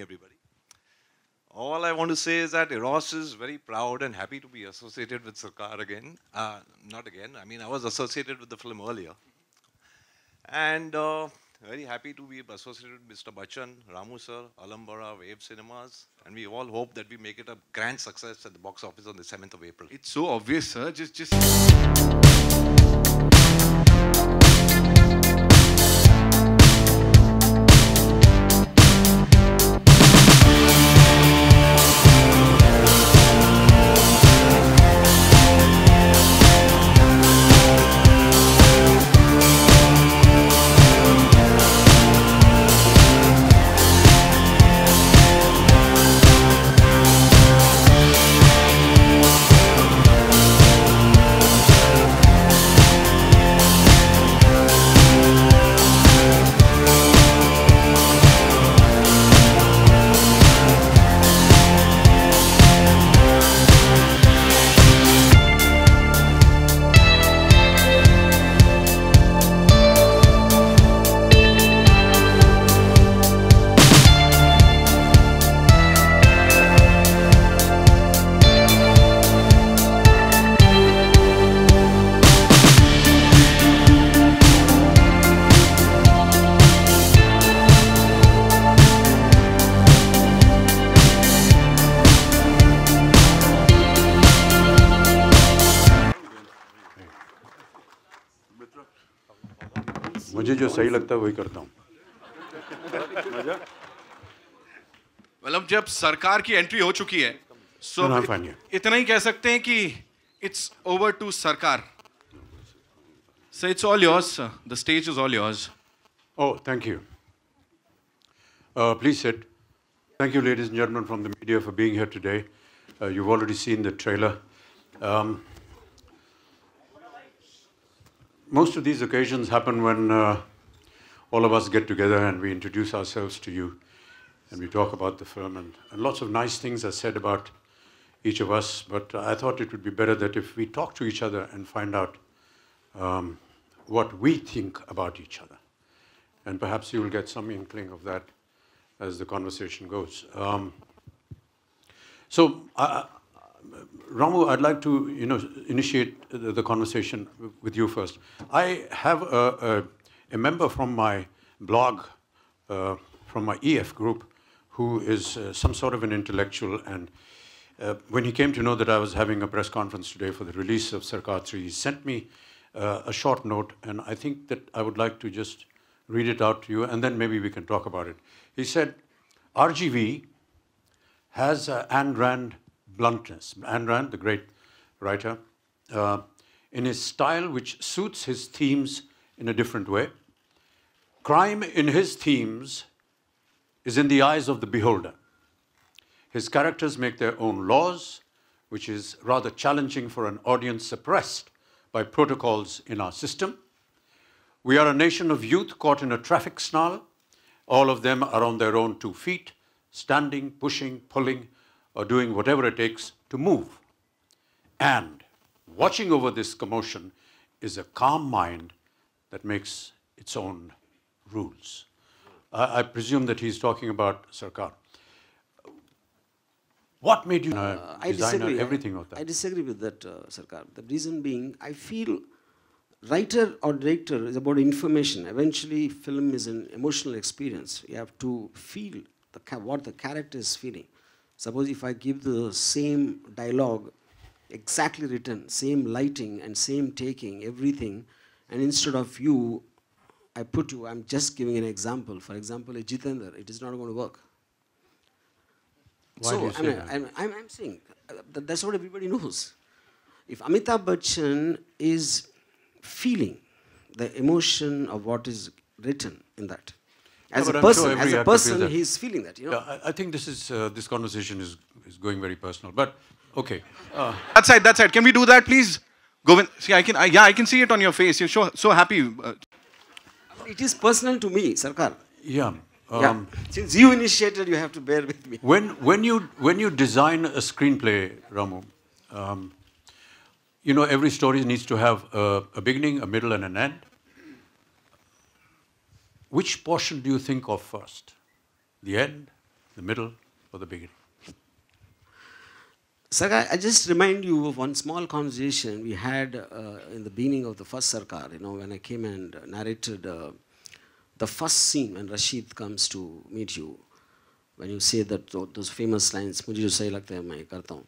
everybody. All I want to say is that Eros is very proud and happy to be associated with Sarkar again. Uh, not again, I mean, I was associated with the film earlier. And uh, very happy to be associated with Mr. Bachchan, Ramu sir, Alumbra, Wave Cinemas. And we all hope that we make it a grand success at the box office on the 7th of April. It's so obvious, sir. Just, just. मुझे जो सही लगता है वही करता हूँ। मतलब जब सरकार की एंट्री हो चुकी है सो so no, इतना ही कह सकते हैं कि it's over to Sarkar. So it's all yours the stage is all yours oh thank you please set thank you ladies and gentleman from the media for being here today you already seen the trailer most of these occasions happen when uh, all of us get together and we introduce ourselves to you and we talk about the firm And, and lots of nice things are said about each of us. But I thought it would be better that if we talk to each other and find out um, what we think about each other. And perhaps you will get some inkling of that as the conversation goes. Um, so, uh, Ramu, I'd like to, you know, initiate the, the conversation with you first. I have a, a, a member from my blog, uh, from my EF group, who is uh, some sort of an intellectual. And uh, when he came to know that I was having a press conference today for the release of Sarkar 3, he sent me uh, a short note, and I think that I would like to just read it out to you, and then maybe we can talk about it. He said, RGV has uh, Ayn Rand bluntness. Ayn Rand, the great writer, uh, in his style which suits his themes in a different way. Crime in his themes is in the eyes of the beholder. His characters make their own laws, which is rather challenging for an audience suppressed by protocols in our system. We are a nation of youth caught in a traffic snarl. All of them are on their own two feet, standing, pushing, pulling, or doing whatever it takes to move. And watching over this commotion is a calm mind that makes its own rules. I, I presume that he's talking about Sarkar. What made you uh, Uh, I disagree. everything of that? I disagree with that, uh, Sarkar. The reason being, I feel writer or director is about information. Eventually, film is an emotional experience. You have to feel the what the character is feeling. Suppose if I give the same dialogue, exactly written, same lighting and same taking, everything, and instead of you, I put you, I'm just giving an example. For example, a Jitendra, it is not going to work. Why so, do you I say mean, that? I'm, I'm, I'm saying uh, that that's what everybody knows. If Amitabh Bachchan is feeling the emotion of what is written in that, as but a I'm sure person, as a person, that. he's feeling that. You know, Yeah, I, I think this is uh, this conversation is is going very personal. But okay, uh, That side, that side. Can we do that, please? Govind, see, I can, I, yeah, I can see it on your face. You're so, so happy. Uh, it is personal to me, Sarkar. yeah. yeah. Um, Since you initiated, you have to bear with me. When when you when you design a screenplay, Ramu, um, you know every story needs to have a, a beginning, a middle, and an end. Which portion do you think of first? The end, the middle, or the beginning? Sir, I, I just remind you of one small conversation we had uh, in the beginning of the first Sarkar, you know, when I came and narrated uh, the first scene when Rashid comes to meet you, when you say that those famous lines, Mujhe jo lagta hai, main karta.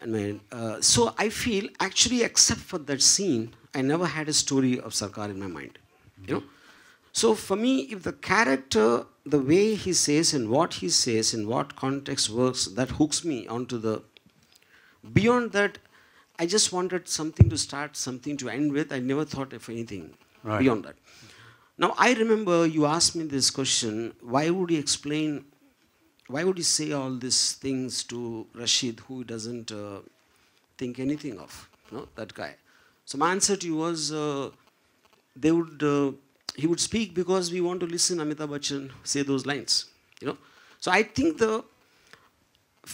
And when, uh, so I feel, actually, except for that scene, I never had a story of Sarkar in my mind, you know so for me, if the character, the way he says and what he says, in what context works, that hooks me onto the. Beyond that, I just wanted something to start, something to end with. I never thought of anything Right. beyond that. Now I remember you asked me this question: Why would he explain? Why would he say all these things to Rashid, who doesn't uh, think anything of? No, that guy. So my answer to you was, uh, they would. Uh, he would speak because we want to listen Amitabh Bachchan say those lines. You know. So I think the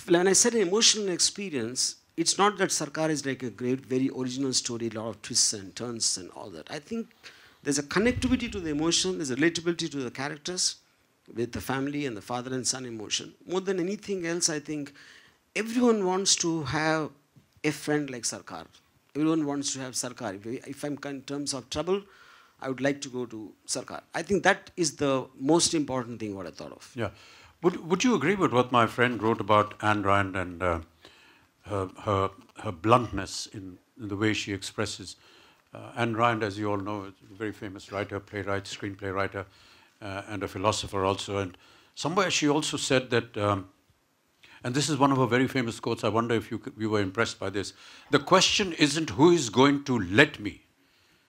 when I said an emotional experience, it's not that Sarkar is like a great, very original story, a lot of twists and turns and all that. I think there's a connectivity to the emotion, there's a relatability to the characters with the family and the father and son emotion. More than anything else, I think everyone wants to have a friend like Sarkar. Everyone wants to have Sarkar. If, if I'm in terms of trouble, I would like to go to Sarkar. I think that is the most important thing what I thought of. Yeah. Would, would you agree with what my friend wrote about Ayn Rand and uh, her, her, her bluntness in, in the way she expresses? Uh, Ayn Rand, as you all know, is a very famous writer, playwright, screenplay writer, uh, and a philosopher also. And somewhere she also said that, um, and this is one of her very famous quotes, I wonder if you, you were impressed by this. The question isn't who is going to let me,